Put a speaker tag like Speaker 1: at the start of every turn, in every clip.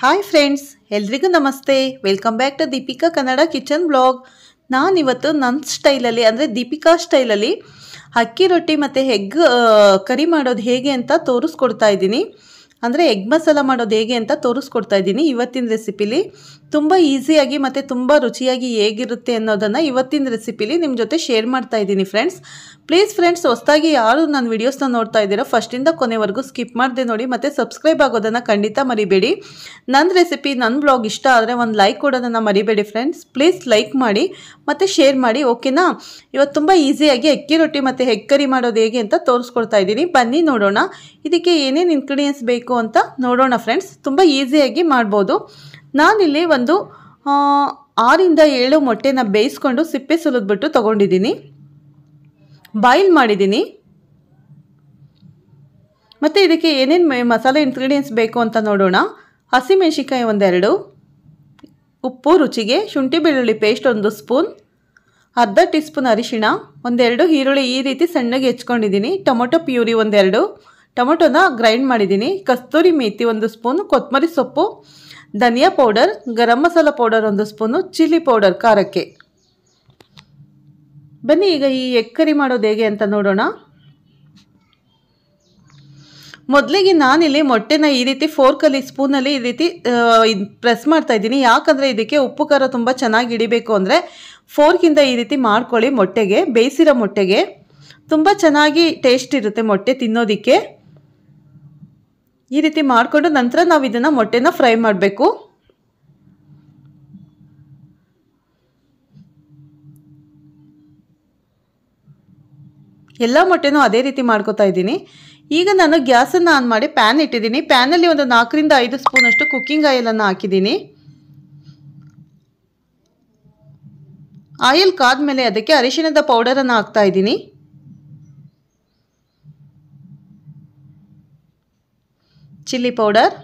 Speaker 1: Hi friends ಎಲ್ರಿಗೂ ನಮಸ್ತೆ. Welcome back to Deepika Kannada kitchen blog ನಾನಿವತ್ತು ನನ್ನ ಸ್ಟೈಲಲ್ಲಿ ಅಂದರೆ ದೀಪಿಕಾ ಸ್ಟೈಲಲ್ಲಿ ಅಕ್ಕಿ ರೊಟ್ಟಿ ಮತ್ತು ಹೆಗ್ ಕರಿ ಮಾಡೋದು ಹೇಗೆ ಅಂತ ತೋರಿಸ್ಕೊಡ್ತಾ ಇದ್ದೀನಿ. ಅಂದರೆ ಎಗ್ ಮಸಾಲ ಮಾಡೋದು ಹೇಗೆ ಅಂತ ತೋರಿಸ್ಕೊಡ್ತಾ ಇದ್ದೀನಿ. ಇವತ್ತಿನ ರೆಸಿಪಿಲಿ ತುಂಬ ಈಸಿಯಾಗಿ ಮತ್ತು ತುಂಬ ರುಚಿಯಾಗಿ ಹೇಗಿರುತ್ತೆ ಅನ್ನೋದನ್ನು ಇವತ್ತಿನ ರೆಸಿಪಿಲಿ ನಿಮ್ಮ ಜೊತೆ ಶೇರ್ ಮಾಡ್ತಾ ಇದ್ದೀನಿ ಫ್ರೆಂಡ್ಸ್ ಪ್ಲೀಸ್ ಫ್ರೆಂಡ್ಸ್ ಹೊಸದಾಗಿ ಯಾರು ನನ್ನ ವೀಡಿಯೋಸ್ನ ನೋಡ್ತಾ ಇದ್ದೀರೋ ಫಸ್ಟಿಂದ ಕೊನೆವರೆಗೂ ಸ್ಕಿಪ್ ಮಾಡಿದೆ ನೋಡಿ ಮತ್ತು ಸಬ್ಸ್ಕ್ರೈಬ್ ಆಗೋದನ್ನು ಖಂಡಿತ ಮರಿಬೇಡಿ. ನನ್ನ ರೆಸಿಪಿ ನನ್ನ ಬ್ಲಾಗ್ ಇಷ್ಟ ಆದರೆ ಒಂದು ಲೈಕ್ ಕೊಡೋದನ್ನು ಮರಿಬೇಡಿ ಫ್ರೆಂಡ್ಸ್ ಪ್ಲೀಸ್ ಲೈಕ್ ಮಾಡಿ ಮತ್ತು ಶೇರ್ ಮಾಡಿ ಓಕೆನಾ ಇವತ್ತು ತುಂಬ ಈಸಿಯಾಗಿ ಅಕ್ಕಿ ರೊಟ್ಟಿ ಮತ್ತು ಹೆಗ್ಗರಿ ಮಾಡೋದು ಹೇಗೆ ಅಂತ ತೋರಿಸ್ಕೊಡ್ತಾ ಇದ್ದೀನಿ. ಬನ್ನಿ ನೋಡೋಣ. ಇದಕ್ಕೆ ಏನೇನು ಇಂಗ್ರೀಡಿಯೆಂಟ್ಸ್ ಬೇಕು ಅಂತ ನೋಡೋಣ ಫ್ರೆಂಡ್ಸ್ ತುಂಬ ಈಸಿಯಾಗಿ ಮಾಡ್ಬೋದು. ನಾನಿಲ್ಲಿ ಒಂದು ಆರಿಂದ ಏಳು ಮೊಟ್ಟೆನ ಬೇಯಿಸ್ಕೊಂಡು ಸಿಪ್ಪೆ ಸುಲಿದ್ಬಿಟ್ಟು ತೊಗೊಂಡಿದ್ದೀನಿ. ಬಾಯ್ಲ್ ಮಾಡಿದ್ದೀನಿ. ಮತ್ತು ಇದಕ್ಕೆ ಏನೇನು ಮಸಾಲೆ ಇಂಗ್ರೀಡಿಯೆಂಟ್ಸ್ ಬೇಕು ಅಂತ ನೋಡೋಣ. ಹಸಿಮೆಣಸಿಕಾಯಿ ಒಂದೆರಡು. ಉಪ್ಪು, ರುಚಿಗೆ ಶುಂಠಿ ಬೆಳ್ಳುಳ್ಳಿ ಪೇಸ್ಟ್ ಒಂದು ಸ್ಪೂನ್ ಅರ್ಧ ಟೀ ಸ್ಪೂನ್ ಅರಿಶಿಣ, ಒಂದೆರಡು ಈರುಳ್ಳಿ ಈ ರೀತಿ ಸಣ್ಣಗೆ ಹೆಚ್ಕೊಂಡಿದ್ದೀನಿ. ಟೊಮೊಟೊ ಪ್ಯೂರಿ ಒಂದೆರಡು. ಟೊಮೊಟೊನ ಗ್ರೈಂಡ್ ಮಾಡಿದ್ದೀನಿ. ಕಸ್ತೂರಿ ಮೇಥಿ ಒಂದು ಸ್ಪೂನು ಕೊತ್ತಂಬರಿ ಸೊಪ್ಪು, ಧನಿಯಾ ಪೌಡರ್, ಗರಂ ಮಸಾಲ ಪೌಡರ್ ಒಂದು ಸ್ಪೂನು, ಚಿಲ್ಲಿ ಪೌಡರ್ ಖಾರಕ್ಕೆ. ಬನ್ನಿ ಈಗ ಈ ಎಗ್ ಕರಿ ಮಾಡೋದು ಹೇಗೆ ಅಂತ ನೋಡೋಣ. ಮೊದಲಿಗೆ ನಾನಿಲ್ಲಿ ಮೊಟ್ಟೆನ ಈ ರೀತಿ ಫೋರ್ಕಲ್ಲಿ, ಸ್ಪೂನಲ್ಲಿ ಈ ರೀತಿ ಪ್ರೆಸ್ ಮಾಡ್ತಾ ಇದ್ದೀನಿ. ಯಾಕಂದರೆ ಇದಕ್ಕೆ ಉಪ್ಪು, ಖಾರ ತುಂಬ ಚೆನ್ನಾಗಿ ಹಿಡಿಬೇಕು ಅಂದರೆ ಫೋರ್ಕಿಂದ ಈ ರೀತಿ ಮಾಡ್ಕೊಳ್ಳಿ ಮೊಟ್ಟೆಗೆ, ಬೇಯಿಸಿರೋ ಮೊಟ್ಟೆಗೆ. ತುಂಬ ಚೆನ್ನಾಗಿ ಟೇಸ್ಟ್ ಇರುತ್ತೆ ಮೊಟ್ಟೆ ತಿನ್ನೋದಕ್ಕೆ. ಈ ರೀತಿ ಮಾಡಿಕೊಂಡು ನಂತರ ನಾವು ಇದನ್ನು ಮೊಟ್ಟೆನ ಫ್ರೈ ಮಾಡಬೇಕು. ಎಲ್ಲ ಮೊಟ್ಟೆನೂ ಅದೇ ರೀತಿ ಮಾಡ್ಕೋತಾ ಇದ್ದೀನಿ. ಈಗ ನಾನು ಗ್ಯಾಸನ್ನು ಆನ್ ಮಾಡಿ ಪ್ಯಾನ್ ಇಟ್ಟಿದ್ದೀನಿ. ಪ್ಯಾನಲ್ಲಿ ಒಂದು ನಾಲ್ಕರಿಂದ ಐದು ಸ್ಪೂನಷ್ಟು ಕುಕ್ಕಿಂಗ್ ಆಯಿಲನ್ನು ಹಾಕಿದ್ದೀನಿ. ಆಯಿಲ್ ಕಾದ ಮೇಲೆ ಅದಕ್ಕೆ ಅರಿಶಿಣದ ಪೌಡರನ್ನು ಹಾಕ್ತಾ ಇದ್ದೀನಿ. Chilli powder.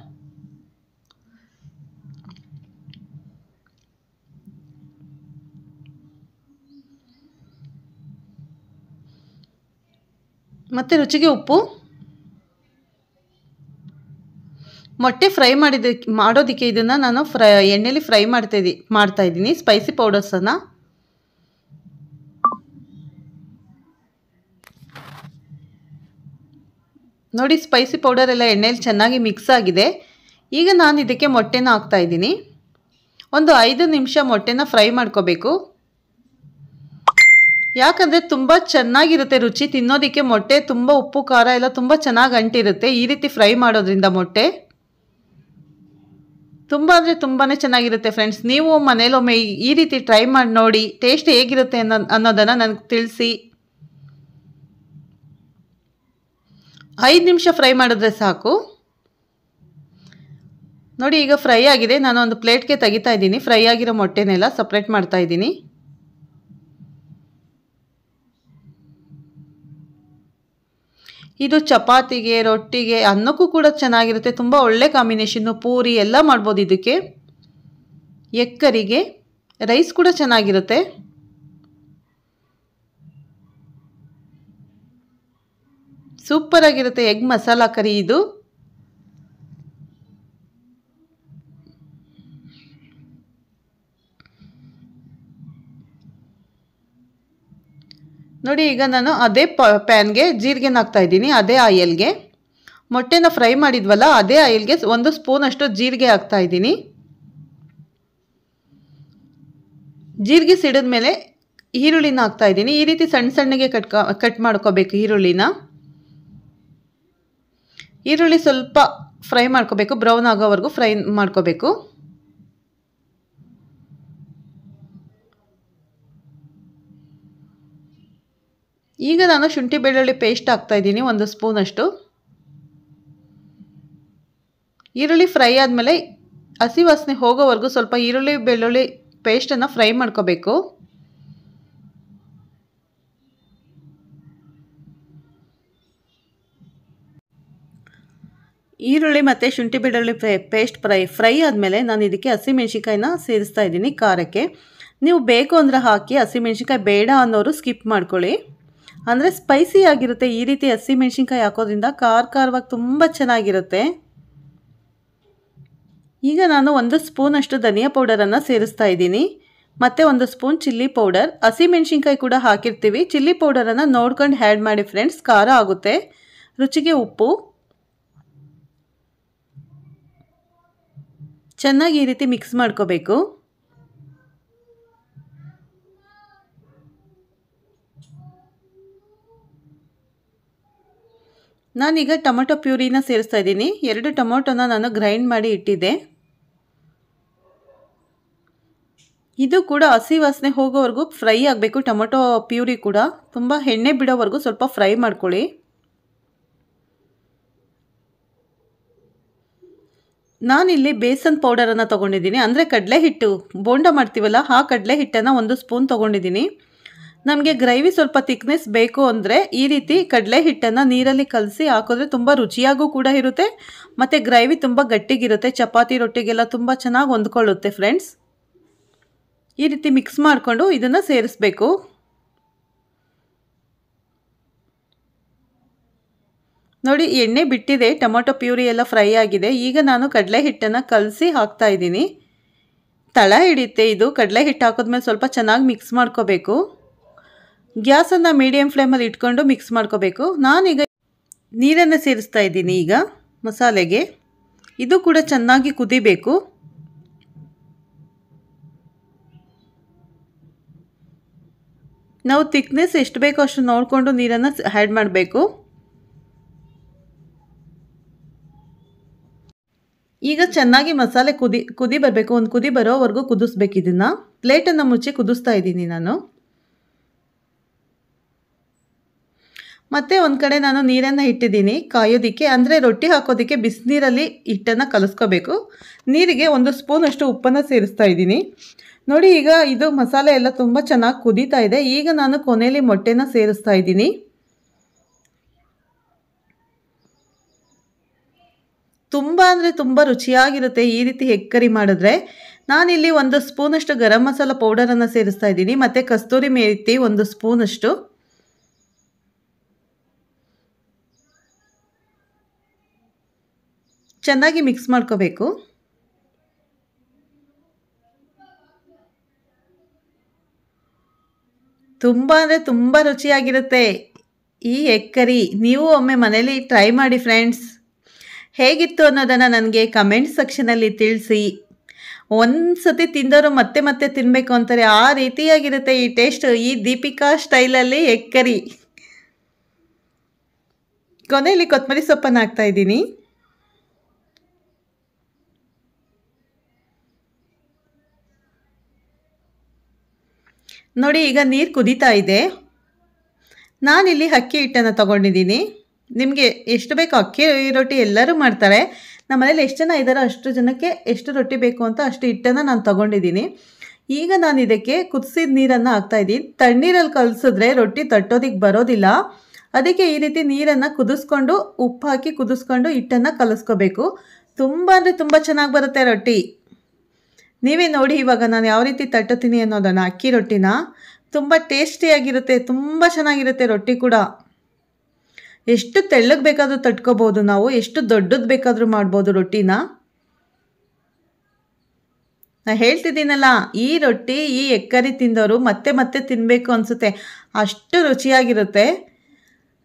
Speaker 1: ಮತ್ತು ರುಚಿಗೆ ಉಪ್ಪು. ಮೊಟ್ಟೆ ಫ್ರೈ ಮಾಡಿದ ಮಾಡೋದಕ್ಕೆ ಇದನ್ನು ನಾನು ಫ್ರೈ ಎಣ್ಣೆಲಿ ಫ್ರೈ ಮಾಡ್ತಾ ಇದ್ದೀನಿ ಮಾಡ್ತಾ ಇದ್ದೀನಿ. ಸ್ಪೈಸಿ ಪೌಡರ್ಸನ್ನು ನೋಡಿ ಸ್ಪೈಸಿ ಪೌಡರ್ ಎಲ್ಲ ಎಣ್ಣೆಲಿ ಚೆನ್ನಾಗಿ ಮಿಕ್ಸ್ ಆಗಿದೆ. ಈಗ ನಾನು ಇದಕ್ಕೆ ಮೊಟ್ಟೆನ ಹಾಕ್ತಾ ಇದ್ದೀನಿ. ಒಂದು ಐದು ನಿಮಿಷ ಮೊಟ್ಟೆನ ಫ್ರೈ ಮಾಡ್ಕೋಬೇಕು. ಯಾಕಂದರೆ ತುಂಬ ಚೆನ್ನಾಗಿರುತ್ತೆ ರುಚಿ, ತಿನ್ನೋದಕ್ಕೆ ಮೊಟ್ಟೆ ತುಂಬ ಉಪ್ಪು, ಖಾರ ಎಲ್ಲ ತುಂಬ ಚೆನ್ನಾಗಿ ಅಂಟಿರುತ್ತೆ ಈ ರೀತಿ ಫ್ರೈ ಮಾಡೋದ್ರಿಂದ ಮೊಟ್ಟೆ. ತುಂಬ ಅಂದರೆ ತುಂಬಾ ಚೆನ್ನಾಗಿರುತ್ತೆ ಫ್ರೆಂಡ್ಸ್ ನೀವು ಮನೇಲೊಮ್ಮೆ ಈ ರೀತಿ ಟ್ರೈ ಮಾಡಿ ನೋಡಿ ಟೇಸ್ಟ್ ಹೇಗಿರುತ್ತೆ ಅನ್ನೋ ಅನ್ನೋದನ್ನು ನನಗೆ ತಿಳಿಸಿ. ಐದು ನಿಮಿಷ ಫ್ರೈ ಮಾಡಿದ್ರೆ ಸಾಕು. ನೋಡಿ, ಈಗ ಫ್ರೈ ಆಗಿದೆ. ನಾನು ಒಂದು ಪ್ಲೇಟ್ಗೆ ತೆಗಿತಾ ಇದ್ದೀನಿ. ಫ್ರೈ ಆಗಿರೋ ಮೊಟ್ಟೆನೆಲ್ಲ ಸಪ್ರೇಟ್ ಮಾಡ್ತಾ ಇದ್ದೀನಿ. ಇದು ಚಪಾತಿಗೆ, ರೊಟ್ಟಿಗೆ ಅನ್ನಕ್ಕೂ ಕೂಡ ಚೆನ್ನಾಗಿರುತ್ತೆ. ತುಂಬ ಒಳ್ಳೆ ಕಾಂಬಿನೇಷನ್ನು ಪೂರಿ ಎಲ್ಲ ಮಾಡ್ಬೋದು ಇದಕ್ಕೆ. ಎಕ್ಕರಿಗೆ, ರೈಸ್ ಕೂಡ ಚೆನ್ನಾಗಿರುತ್ತೆ. ಸೂಪರ್ ಆಗಿರುತ್ತೆ ಎಗ್ ಮಸಾಲ ಕರಿ ಇದು. ನೋಡಿ, ಈಗ ನಾನು ಅದೇ ಪ್ಯಾನ್ಗೆ ಜೀರಿಗೆನ ಹಾಕ್ತಾ ಇದ್ದೀನಿ, ಅದೇ ಆಯಿಲ್ಗೆ. ಮೊಟ್ಟೆನ ಫ್ರೈ ಮಾಡಿದ್ವಲ್ಲ, ಅದೇ ಆಯಿಲ್ಗೆ ಒಂದು ಸ್ಪೂನಷ್ಟು ಜೀರಿಗೆ ಹಾಕ್ತಾ ಇದ್ದೀನಿ. ಜೀರಿಗೆ ಸಿಡಿದ್ಮೇಲೆ ಈರುಳ್ಳಿನ ಹಾಕ್ತಾ ಇದ್ದೀನಿ. ಈ ರೀತಿ ಸಣ್ಣ ಸಣ್ಣಗೆ ಕಟ್ ಕಟ್ ಮಾಡ್ಕೋಬೇಕು ಈರುಳ್ಳಿನ. ಈರುಳ್ಳಿ ಸ್ವಲ್ಪ ಫ್ರೈ ಮಾಡ್ಕೋಬೇಕು, ಬ್ರೌನ್ ಆಗೋವರೆಗೂ ಫ್ರೈ ಮಾಡ್ಕೋಬೇಕು. ಈಗ ನಾನು ಶುಂಠಿ ಬೆಳ್ಳುಳ್ಳಿ ಪೇಸ್ಟ್ ಹಾಕ್ತಾ ಇದ್ದೀನಿ, ಒಂದು ಸ್ಪೂನಷ್ಟು ಈರುಳ್ಳಿ ಫ್ರೈ ಆದಮೇಲೆ ಹಸಿ ವಾಸನೆ ಹೋಗೋವರೆಗೂ ಸ್ವಲ್ಪ ಈರುಳ್ಳಿ ಬೆಳ್ಳುಳ್ಳಿ ಪೇಸ್ಟನ್ನು ಫ್ರೈ ಮಾಡ್ಕೋಬೇಕು. ಈರುಳ್ಳಿ ಮತ್ತು ಶುಂಠಿ ಬೆಳ್ಳುಳ್ಳಿ ಪೇಸ್ಟ್ ಫ್ರೈ ಫ್ರೈ ಆದಮೇಲೆ ನಾನು ಇದಕ್ಕೆ ಹಸಿಮೆಣ್ಸಿಕಾಯಿನ ಸೇರಿಸ್ತಾ ಇದ್ದೀನಿ ಖಾರಕ್ಕೆ. ನೀವು ಬೇಕು ಅಂದರೆ ಹಾಕಿ ಹಸಿಮೆಣ್ಸಿಕಾಯಿ ಬೇಡ ಅನ್ನೋರು ಸ್ಕಿಪ್ ಮಾಡ್ಕೊಳ್ಳಿ. ಅಂದರೆ ಸ್ಪೈಸಿ ಆಗಿರುತ್ತೆ ಈ ರೀತಿ ಹಸಿಮೆಣ್ಸಿನ್ಕಾಯಿ ಹಾಕೋದ್ರಿಂದ ಖಾರ ಖಾರವಾಗಿ ತುಂಬ ಚೆನ್ನಾಗಿರುತ್ತೆ. ಈಗ ನಾನು ಒಂದು ಸ್ಪೂನಷ್ಟು ಧನಿಯಾ ಪೌಡರನ್ನು ಸೇರಿಸ್ತಾ ಇದ್ದೀನಿ. ಮತ್ತು ಒಂದು ಸ್ಪೂನ್ ಚಿಲ್ಲಿ ಪೌಡರ್ ಹಸಿಮೆಣ್ಸಿನ್ಕಾಯಿ ಕೂಡ ಹಾಕಿರ್ತೀವಿ. ಚಿಲ್ಲಿ ಪೌಡರನ್ನು ನೋಡ್ಕೊಂಡು ಹ್ಯಾಡ್ ಮಾಡಿ ಫ್ರೆಂಡ್ಸ್ ಖಾರ ಆಗುತ್ತೆ. ರುಚಿಗೆ ಉಪ್ಪು. ಚೆನ್ನಾಗಿ ಈ ರೀತಿ ಮಿಕ್ಸ್ ಮಾಡ್ಕೋಬೇಕು. ನಾನೀಗ ಟೊಮೊಟೊ ಪ್ಯೂರಿನ ಸೇರಿಸ್ತಾ ಇದ್ದೀನಿ. ಎರಡು ಟೊಮೊಟೊನ ನಾನು ಗ್ರೈಂಡ್ ಮಾಡಿ ಇಟ್ಟಿದ್ದೆ. ಇದು ಕೂಡ ಹಸಿ ವಾಸನೆ ಹೋಗೋವರೆಗೂ ಫ್ರೈ ಆಗಬೇಕು. ಟೊಮೊಟೊ ಪ್ಯೂರಿ ಕೂಡ. ತುಂಬ ಎಣ್ಣೆ ಬಿಡೋವರೆಗೂ ಸ್ವಲ್ಪ ಫ್ರೈ ಮಾಡ್ಕೊಳ್ಳಿ. ನಾನಿಲ್ಲಿ ಬೇಸನ್ ಪೌಡರನ್ನು ತೊಗೊಂಡಿದ್ದೀನಿ. ಅಂದರೆ ಕಡಲೆ ಹಿಟ್ಟು ಬೋಂಡ ಮಾಡ್ತೀವಲ್ಲ, ಆ ಕಡಲೆ ಹಿಟ್ಟನ್ನು ಒಂದು ಸ್ಪೂನ್ ತೊಗೊಂಡಿದ್ದೀನಿ. ನಮಗೆ ಗ್ರೇವಿ ಸ್ವಲ್ಪ ತಿಕ್ನೆಸ್ ಬೇಕು ಅಂದರೆ ಈ ರೀತಿ ಕಡಲೆ ಹಿಟ್ಟನ್ನು ನೀರಲ್ಲಿ ಕಲಸಿ ಹಾಕಿದ್ರೆ ತುಂಬ ರುಚಿಯಾಗೂ ಕೂಡ ಇರುತ್ತೆ. ಮತ್ತು ಗ್ರೇವಿ ತುಂಬ ಗಟ್ಟಿಗಿರುತ್ತೆ. ಚಪಾತಿ ರೊಟ್ಟಿಗೆಲ್ಲ ತುಂಬ ಚೆನ್ನಾಗಿ ಹೊಂದ್ಕೊಳ್ಳುತ್ತೆ ಫ್ರೆಂಡ್ಸ್ ಈ ರೀತಿ ಮಿಕ್ಸ್ ಮಾಡಿಕೊಂಡು ಇದನ್ನು ಸೇರಿಸ್ಬೇಕು. ನೋಡಿ, ಎಣ್ಣೆ ಬಿಟ್ಟಿದೆ, ಟೊಮೊಟೊ ಪ್ಯೂರಿ ಎಲ್ಲ ಫ್ರೈ ಆಗಿದೆ. ಈಗ ನಾನು ಕಡಲೆ ಹಿಟ್ಟನ್ನು ಕಲಸಿ ಹಾಕ್ತಾ ಇದ್ದೀನಿ. ತಳ ಹಿಡಿಯುತ್ತೆ ಇದು. ಕಡಲೆ ಹಿಟ್ಟು ಹಾಕಿದ್ಮೇಲೆ ಸ್ವಲ್ಪ ಚೆನ್ನಾಗಿ ಮಿಕ್ಸ್ ಮಾಡ್ಕೋಬೇಕು. ಗ್ಯಾಸನ್ನು ಮೀಡಿಯಮ್ ಫ್ಲೇಮಲ್ಲಿ ಇಟ್ಕೊಂಡು ಮಿಕ್ಸ್ ಮಾಡ್ಕೋಬೇಕು. ನಾನೀಗ ನೀರನ್ನು ಸೇರಿಸ್ತಾ ಇದ್ದೀನಿ ಈಗ, ಮಸಾಲೆಗೆ. ಇದು ಕೂಡ ಚೆನ್ನಾಗಿ ಕುದಿಬೇಕು. ನಾವು ತಿಕ್ನೆಸ್ ಎಷ್ಟು ಬೇಕೋ ಅಷ್ಟು ನೋಡಿಕೊಂಡು ನೀರನ್ನು ಆ್ಯಡ್ ಮಾಡಬೇಕು. ಈಗ ಚೆನ್ನಾಗಿ ಮಸಾಲೆ ಕುದಿ ಕುದಿ ಬರಬೇಕು. ಒಂದು ಕುದಿ ಬರೋವರೆಗೂ ಕುದಿಸ್ಬೇಕು ಇದನ್ನು. ಪ್ಲೇಟನ್ನು ಮುಚ್ಚಿ ಕುದಿಸ್ತಾ ಇದ್ದೀನಿ ನಾನು. ಮತ್ತು ಒಂದು ಕಡೆ ನಾನು ನೀರನ್ನು ಇಟ್ಟಿದ್ದೀನಿ ಕಾಯೋದಕ್ಕೆ. ಅಂದರೆ ರೊಟ್ಟಿ ಹಾಕೋದಕ್ಕೆ ಬಿಸಿನೀರಲ್ಲಿ ಹಿಟ್ಟನ್ನು ಕಲಿಸ್ಕೋಬೇಕು. ನೀರಿಗೆ ಒಂದು ಸ್ಪೂನಷ್ಟು ಉಪ್ಪನ್ನು ಸೇರಿಸ್ತಾ ಇದ್ದೀನಿ. ನೋಡಿ ಈಗ ಇದು ಮಸಾಲೆ ಎಲ್ಲ ತುಂಬ ಚೆನ್ನಾಗಿ ಕುದೀತಾ ಇದೆ. ಈಗ ನಾನು ಕೊನೆಯಲ್ಲಿ ಮೊಟ್ಟೆನ ಸೇರಿಸ್ತಾ ಇದ್ದೀನಿ. ತುಂಬ ಅಂದರೆ ತುಂಬ ರುಚಿಯಾಗಿರುತ್ತೆ. ಈ ರೀತಿ ಹೆಗ್ ಕರಿ ಮಾಡಿದ್ರೆ ನಾನಿಲ್ಲಿ ಒಂದು ಸ್ಪೂನಷ್ಟು ಗರಂ ಮಸಾಲ ಪೌಡರನ್ನು ಸೇರಿಸ್ತಾ ಇದ್ದೀನಿ. ಮತ್ತು ಕಸ್ತೂರಿ ಮೇತಿ ಒಂದು ಸ್ಪೂನಷ್ಟು. ಚೆನ್ನಾಗಿ ಮಿಕ್ಸ್ ಮಾಡ್ಕೋಬೇಕು. ತುಂಬ ಅಂದರೆ ತುಂಬ ರುಚಿಯಾಗಿರುತ್ತೆ ಈ ಎಕ್ಕರಿ ನೀವು ಒಮ್ಮೆ ಮನೇಲಿ ಟ್ರೈ ಮಾಡಿ ಫ್ರೆಂಡ್ಸ್. ಹೇಗಿತ್ತು ಅನ್ನೋದನ್ನು ನನಗೆ ಕಮೆಂಟ್ ಸೆಕ್ಷನಲ್ಲಿ ತಿಳಿಸಿ. ಒಂದು ಸತಿ ತಿಂದವರು ಮತ್ತೆ ಮತ್ತೆ ತಿನ್ನಬೇಕು ಅಂತಾರೆ. ಆ ರೀತಿಯಾಗಿರುತ್ತೆ ಈ ಟೇಸ್ಟ್ ಈ ದೀಪಿಕಾ ಸ್ಟೈಲಲ್ಲಿ ಎಕ್ಕರಿ. ಕೊನೆಯಲ್ಲಿ ಕೊತ್ತಂಬರಿ ಸೊಪ್ಪನ್ನು ಹಾಕ್ತಾ ಇದ್ದೀನಿ. ನೋಡಿ, ಈಗ ನೀರು ಕುದೀತಾ ಇದೆ. ನಾನಿಲ್ಲಿ ಅಕ್ಕಿ ಹಿಟ್ಟನ್ನು ತೊಗೊಂಡಿದ್ದೀನಿ. ನಿಮಗೆ ಎಷ್ಟು ಬೇಕೋ ಅಕ್ಕಿ ರೊಟ್ಟಿ ಎಲ್ಲರೂ ಮಾಡ್ತಾರೆ. ನಮ್ಮ ಮನೇಲಿ ಎಷ್ಟು ಜನ ಇದ್ದಾರೋ ಅಷ್ಟು ಜನಕ್ಕೆ ಎಷ್ಟು ರೊಟ್ಟಿ ಬೇಕು ಅಂತ ಅಷ್ಟು ಹಿಟ್ಟನ್ನು ನಾನು ತೊಗೊಂಡಿದ್ದೀನಿ. ಈಗ ನಾನು ಇದಕ್ಕೆ ಕುದಿಸಿದ ನೀರನ್ನು ಹಾಕ್ತಾಯಿದ್ದೀನಿ ತಣ್ಣೀರಲ್ಲಿ ಕಲಸಿದ್ರೆ ರೊಟ್ಟಿ ತಟ್ಟೋದಿಕ್ಕೆ ಬರೋದಿಲ್ಲ. ಅದಕ್ಕೆ ಈ ರೀತಿ ನೀರನ್ನು ಕುದಿಸ್ಕೊಂಡು, ಉಪ್ಪು ಹಾಕಿ ಕುದಿಸ್ಕೊಂಡು ಹಿಟ್ಟನ್ನು ಕಲಿಸ್ಕೋಬೇಕು. ತುಂಬ ಅಂದರೆ ತುಂಬ ಚೆನ್ನಾಗಿ ಬರುತ್ತೆ ರೊಟ್ಟಿ. ನೀವೇ ನೋಡಿ ಇವಾಗ ನಾನು ಯಾವ ರೀತಿ ತಟ್ಟುತ್ತೀನಿ ಅನ್ನೋದನ್ನು, ಅಕ್ಕಿ ರೊಟ್ಟಿನ. ತುಂಬ ಟೇಸ್ಟಿಯಾಗಿರುತ್ತೆ, ತುಂಬ ಚೆನ್ನಾಗಿರುತ್ತೆ ರೊಟ್ಟಿ ಕೂಡ. ಎಷ್ಟು ತೆಳ್ಳಗೆ ಬೇಕಾದರೂ ತಟ್ಕೋಬೋದು ನಾವು, ಎಷ್ಟು ದೊಡ್ಡದು ಬೇಕಾದರೂ ಮಾಡ್ಬೋದು ರೊಟ್ಟಿನ. ನಾ ಹೇಳ್ತಿದ್ದೀನಲ್ಲ, ಈ ರೊಟ್ಟಿ, ಈ ಎಕ್ಕರಿ ತಿಂದವರು ಮತ್ತೆ ಮತ್ತೆ ತಿನ್ನಬೇಕು ಅನಿಸುತ್ತೆ. ಅಷ್ಟು ರುಚಿಯಾಗಿರುತ್ತೆ.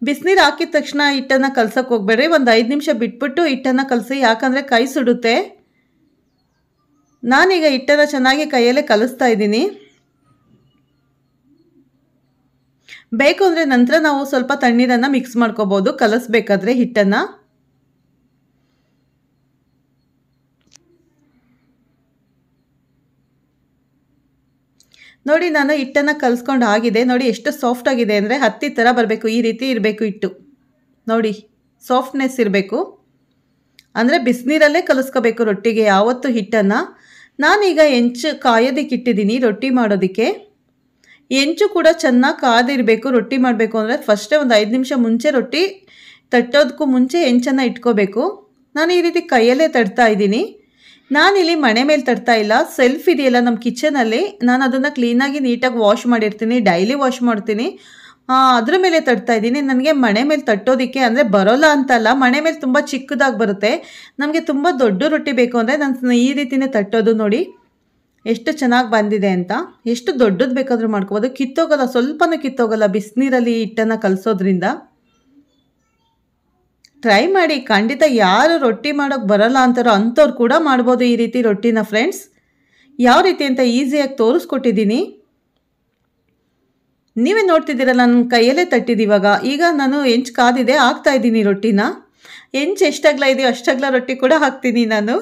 Speaker 1: ಬಿಸಿನೀರು ಹಾಕಿದ ತಕ್ಷಣ ಹಿಟ್ಟನ್ನು ಕಲ್ಸೋಕೆ ಹೋಗ್ಬೇಡ್ರಿ. ಒಂದು ಐದು ನಿಮಿಷ ಬಿಟ್ಬಿಟ್ಟು ಹಿಟ್ಟನ್ನು ಕಲಸಿ, ಯಾಕಂದರೆ ಕೈ ಸುಡುತ್ತೆ. ನಾನೀಗ ಹಿಟ್ಟನ್ನು ಚೆನ್ನಾಗಿ ಕೈಯಲ್ಲೇ ಕಲಿಸ್ತಾ ಇದ್ದೀನಿ. ಬೇಕು ಅಂದರೆ ನಂತರ ನಾವು ಸ್ವಲ್ಪ ತಣ್ಣೀರನ್ನು ಮಿಕ್ಸ್ ಮಾಡ್ಕೋಬೋದು. ಕಲಸಬೇಕಾದ್ರೆ ಹಿಟ್ಟನ್ನು. ನೋಡಿ, ನಾನು ಹಿಟ್ಟನ್ನು ಕಲಿಸ್ಕೊಂಡು ಆಗಿದೆ. ನೋಡಿ, ಎಷ್ಟು ಸಾಫ್ಟ್ ಆಗಿದೆ ಅಂದರೆ ಹತ್ತಿ ಥರ ಬರಬೇಕು. ಈ ರೀತಿ ಇರಬೇಕು ಹಿಟ್ಟು. ನೋಡಿ ಸಾಫ್ಟ್ನೆಸ್ ಇರಬೇಕು. ಅಂದರೆ ಬಿಸಿನೀರಲ್ಲೇ ಕಲಿಸ್ಕೋಬೇಕು ರೊಟ್ಟಿಗೆ. ಯಾವತ್ತು ಹಿಟ್ಟನ್ನು. ನಾನೀಗ ಹೆಂಚು ಕಾಯೋದಕ್ಕೆ ಇಟ್ಟಿದ್ದೀನಿ ರೊಟ್ಟಿ ಮಾಡೋದಕ್ಕೆ. ಹೆಂಚು ಕೂಡ ಚೆನ್ನಾಗಿ ಕಾದಿರಬೇಕು, ರೊಟ್ಟಿ ಮಾಡಬೇಕು ಅಂದರೆ ಫಸ್ಟೇ ಒಂದು ಐದು ನಿಮಿಷ ಮುಂಚೆ ರೊಟ್ಟಿ ತಟ್ಟೋದಕ್ಕೂ ಮುಂಚೆ ಹೆಂಚನ್ನು ಇಟ್ಕೋಬೇಕು. ನಾನು ಈ ರೀತಿ ಕೈಯಲ್ಲೇ ತಡ್ತಾ ಇದ್ದೀನಿ. ನಾನಿಲ್ಲಿ ಮನೆ ಮೇಲೆ ತಡ್ತಾ ಇಲ್ಲ ಸೆಲ್ಫ್ ಇದೆಯಲ್ಲ ನಮ್ಮ ಕಿಚನಲ್ಲಿ ನಾನು ಅದನ್ನು ಕ್ಲೀನಾಗಿ ನೀಟಾಗಿ ವಾಶ್ ಮಾಡಿರ್ತೀನಿ ಡೈಲಿ ವಾಶ್ ಮಾಡ್ತೀನಿ. ಅದ್ರ ಮೇಲೆ ತಡ್ತಾ ಇದ್ದೀನಿ. ನನಗೆ ಮಣೆ ಮೇಲೆ ತಟ್ಟೋದಕ್ಕೆ ಅಂದರೆ ಬರೋಲ್ಲ ಅಂತಲ್ಲ, ಮಣೆ ಮೇಲೆ ತುಂಬ ಚಿಕ್ಕದಾಗಿ ಬರುತ್ತೆ. ನಮಗೆ ತುಂಬ ದೊಡ್ಡ ರೊಟ್ಟಿ ಬೇಕು ಅಂದರೆ ನಾನು ಈ ರೀತಿನೇ ತಟ್ಟೋದು ನೋಡಿ. ಎಷ್ಟು ಚೆನ್ನಾಗಿ ಬಂದಿದೆ ಅಂತ, ಎಷ್ಟು ದೊಡ್ಡದು ಬೇಕಾದರೂ ಮಾಡ್ಕೋಬೋದು. ಕಿತ್ತೋಗಲ್ಲ, ಸ್ವಲ್ಪನೂ ಕಿತ್ತೋಗಲ್ಲ. ಬಿಸಿನೀರಲ್ಲಿ ಹಿಟ್ಟನ್ನು ಕಲಿಸೋದ್ರಿಂದ ಟ್ರೈ ಮಾಡಿ. ಖಂಡಿತ ಯಾರು ರೊಟ್ಟಿ ಮಾಡೋಕ್ಕೆ ಬರಲ್ಲ ಅಂತಾರೋ ಅಂಥವ್ರು ಕೂಡ ಮಾಡ್ಬೋದು ಈ ರೀತಿ ರೊಟ್ಟಿನ ಫ್ರೆಂಡ್ಸ್ ಯಾವ ರೀತಿ ಅಂತ ಈಸಿಯಾಗಿ ತೋರಿಸ್ಕೊಟ್ಟಿದ್ದೀನಿ ನೀವೇ ನೋಡ್ತಿದ್ದೀರ ನನ್ನ ಕೈಯಲ್ಲೇ ತಟ್ಟಿದ್ದೀವಾಗ ಈಗ ನಾನು ಹೆಂಚು ಕಾದಿದೆ, ಹಾಕ್ತಾ ಇದ್ದೀನಿ ರೊಟ್ಟಿನ. ಹೆಂಚು ಎಷ್ಟಾಗ್ಲ ಇದೆಯೋ ಅಷ್ಟಾಗ್ಲ ರೊಟ್ಟಿ ಕೂಡ ಹಾಕ್ತೀನಿ ನಾನು.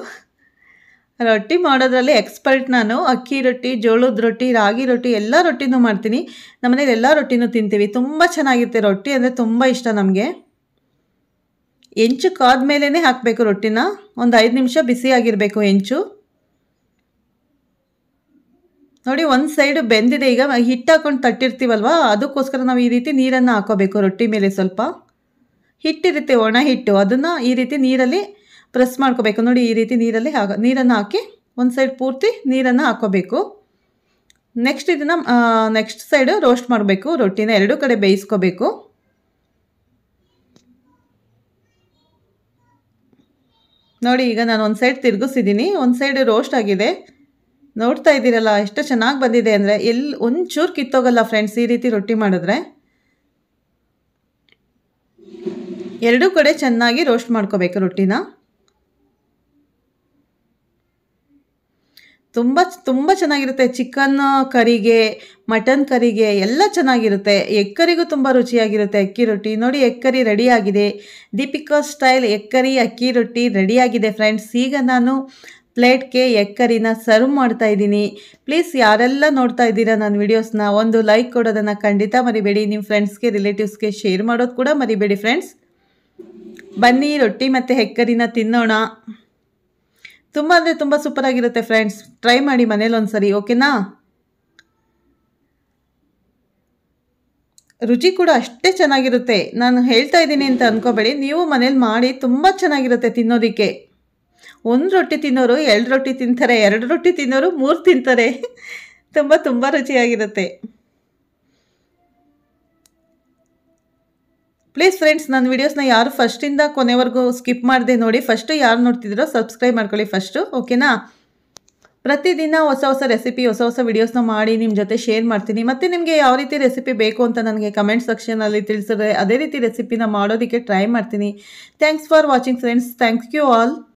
Speaker 1: ರೊಟ್ಟಿ ಮಾಡೋದ್ರಲ್ಲಿ ಎಕ್ಸ್ಪರ್ಟ್ ನಾನು. ಅಕ್ಕಿ ರೊಟ್ಟಿ, ಜೋಳದ ರೊಟ್ಟಿ, ರಾಗಿ ರೊಟ್ಟಿ ಎಲ್ಲ ರೊಟ್ಟಿನೂ ಮಾಡ್ತೀನಿ. ನಮ್ಮನೇಲಿ ಎಲ್ಲ ರೊಟ್ಟಿನೂ ತಿಂತೀವಿ. ತುಂಬ ಚೆನ್ನಾಗಿರುತ್ತೆ ರೊಟ್ಟಿ ಅಂದರೆ ತುಂಬ ಇಷ್ಟ ನಮಗೆ. ಹೆಂಚು ಕಾದ್ಮೇಲೇ ಹಾಕಬೇಕು ರೊಟ್ಟಿನ. ಒಂದು ಐದು ನಿಮಿಷ ಬಿಸಿಯಾಗಿರಬೇಕು ಹೆಂಚು ನೋಡಿ ಒಂದು ಸೈಡು ಬೆಂದಿದೆ ಈಗ. ಹಿಟ್ಟು ಹಾಕೊಂಡು ತಟ್ಟಿರ್ತೀವಲ್ವ? ಅದಕ್ಕೋಸ್ಕರ ನಾವು ಈ ರೀತಿ ನೀರನ್ನು ಹಾಕೋಬೇಕು ರೊಟ್ಟಿ ಮೇಲೆ ಸ್ವಲ್ಪ. ಹಿಟ್ಟಿರುತ್ತೆ ಒಣ ಹಿಟ್ಟು. ಅದನ್ನು ಈ ರೀತಿ ನೀರಲ್ಲಿ ಪ್ರೆಸ್ ಮಾಡ್ಕೋಬೇಕು. ನೋಡಿ ಈ ರೀತಿ ನೀರಲ್ಲಿ ಹಾಕ ನೀರನ್ನು ಹಾಕಿ ಒಂದು ಸೈಡ್ ಪೂರ್ತಿ ನೀರನ್ನು ಹಾಕೋಬೇಕು ನೆಕ್ಸ್ಟ್ ಇದನ್ನು ನೆಕ್ಸ್ಟ್ ಸೈಡು ರೋಸ್ಟ್ ಮಾಡಬೇಕು. ರೊಟ್ಟಿನ ಎರಡೂ ಕಡೆ ಬೇಯಿಸ್ಕೋಬೇಕು. ನೋಡಿ, ಈಗ ನಾನು ಒಂದು ಸೈಡ್ ತಿರುಗಿಸಿದ್ದೀನಿ ಒಂದು ಸೈಡ್ ರೋಸ್ಟ್ ಆಗಿದೆ. ನೋಡ್ತಾ ಇದ್ದೀರಲ್ಲ, ಎಷ್ಟು ಚೆನ್ನಾಗಿ ಬಂದಿದೆ ಅಂದರೆ ಎಲ್ಲಿ ಒಂಚೂರು ಕಿತ್ತೋಗಲ್ಲ ಫ್ರೆಂಡ್ಸ್ ಈ ರೀತಿ ರೊಟ್ಟಿ ಮಾಡಿದ್ರೆ. ಎರಡೂ ಕಡೆ ಚೆನ್ನಾಗಿ ರೋಸ್ಟ್ ಮಾಡ್ಕೋಬೇಕು ರೊಟ್ಟಿನ. ತುಂಬ ತುಂಬ ಚೆನ್ನಾಗಿರುತ್ತೆ. ಚಿಕನ್ ಕರಿಗೆ ಮಟನ್ ಕರಿಗೆ ಎಲ್ಲ ಚೆನ್ನಾಗಿರುತ್ತೆ. ಎಗ್ ಕರಿಗೂ ತುಂಬ ರುಚಿಯಾಗಿರುತ್ತೆ. ಅಕ್ಕಿ ರೊಟ್ಟಿ. ನೋಡಿ ಎಗ್ ಕರಿ ರೆಡಿಯಾಗಿದೆ ದೀಪಿಕಾ ಸ್ಟೈಲ್ ಎಗ್ ಕರಿ ಅಕ್ಕಿ ರೊಟ್ಟಿ ರೆಡಿಯಾಗಿದೆ ಫ್ರೆಂಡ್ಸ್ ಈಗ ನಾನು ಪ್ಲೇಟ್ಗೆ ಎಗ್ ಕರಿನ ಸರ್ವ್ ಮಾಡ್ತಾ ಇದ್ದೀನಿ. ಪ್ಲೀಸ್ ಯಾರೆಲ್ಲ ನೋಡ್ತಾ ಇದ್ದೀರಾ ನನ್ನ ವೀಡಿಯೋಸ್ನ ಒಂದು ಲೈಕ್ ಕೊಡೋದನ್ನು ಖಂಡಿತ ಮರಿಬೇಡಿ. ನಿಮ್ಮ ಫ್ರೆಂಡ್ಸ್ಗೆ ರಿಲೇಟಿವ್ಸ್ಗೆ ಶೇರ್ ಮಾಡೋದು ಕೂಡ ಮರಿಬೇಡಿ ಫ್ರೆಂಡ್ಸ್ ಬನ್ನಿ, ರೊಟ್ಟಿ ಮತ್ತು ಹೆಕ್ಕರಿನ ತಿನ್ನೋಣ. ತುಂಬ ಅಂದರೆ ತುಂಬ ಸೂಪರಾಗಿರುತ್ತೆ ಫ್ರೆಂಡ್ಸ್ ಟ್ರೈ ಮಾಡಿ ಮನೇಲಿ ಒಂದು ಸರಿ ಓಕೆನಾ ರುಚಿ ಕೂಡ ಅಷ್ಟೇ ಚೆನ್ನಾಗಿರುತ್ತೆ. ನಾನು ಹೇಳ್ತಾ ಇದ್ದೀನಿ ಅಂತ ಅಂದ್ಕೋಬೇಡಿ ನೀವು ಮನೇಲಿ ಮಾಡಿ ತುಂಬ ಚೆನ್ನಾಗಿರುತ್ತೆ ತಿನ್ನೋದಕ್ಕೆ. ಒಂದು ರೊಟ್ಟಿ ತಿನ್ನೋರು ಎರಡು ರೊಟ್ಟಿ ತಿಂತಾರೆ, ಎರಡು ರೊಟ್ಟಿ ತಿನ್ನೋರು ಮೂರು ತಿಂತಾರೆ. ತುಂಬ ತುಂಬ ರುಚಿಯಾಗಿರುತ್ತೆ. ಪ್ಲೀಸ್ ಫ್ರೆಂಡ್ಸ್ ನನ್ನ ವೀಡಿಯೋಸ್ನ ಯಾರು ಫಸ್ಟಿಂದ ಕೊನೆವರೆಗೂ ಸ್ಕಿಪ್ ಮಾಡಿದೆ ನೋಡಿ ಫಸ್ಟು ಯಾರು ನೋಡ್ತಿದ್ದೀರೋ ಸಬ್ಸ್ಕ್ರೈಬ್ ಮಾಡ್ಕೊಳ್ಳಿ ಫಸ್ಟು ಓಕೆನಾ ಪ್ರತಿದಿನ ಹೊಸ ಹೊಸ ರೆಸಿಪಿ ಹೊಸ ಹೊಸ ವೀಡಿಯೋಸ್ನ ಮಾಡಿ ನಿಮ್ಮ ಜೊತೆ ಶೇರ್ ಮಾಡ್ತೀನಿ. ಮತ್ತು ನಿಮಗೆ ಯಾವ ರೀತಿ ರೆಸಿಪಿ ಬೇಕು ಅಂತ ನನಗೆ ಕಮೆಂಟ್ ಸೆಕ್ಷನಲ್ಲಿ ತಿಳಿಸಿದ್ರೆ, ಅದೇ ರೀತಿ ರೆಸಿಪಿನ ಮಾಡೋದಕ್ಕೆ ಟ್ರೈ ಮಾಡ್ತೀನಿ. Thanks for watching friends thank you all